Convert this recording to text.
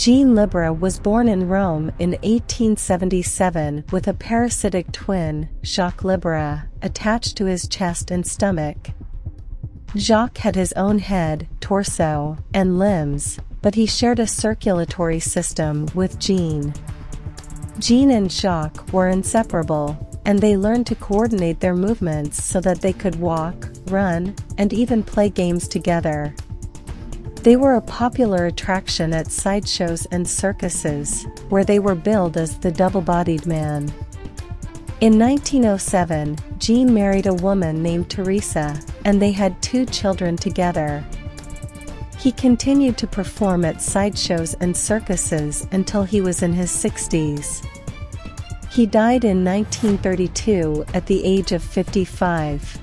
Jean Libbera was born in Rome in 1877 with a parasitic twin, Jacques Libbera, attached to his chest and stomach. Jacques had his own head, torso, and limbs, but he shared a circulatory system with Jean. Jean and Jacques were inseparable, and they learned to coordinate their movements so that they could walk, run, and even play games together. They were a popular attraction at sideshows and circuses, where they were billed as the double-bodied man. In 1907, Jean married a woman named Teresa, and they had two children together. He continued to perform at sideshows and circuses until he was in his 60s. He died in 1932 at the age of 55.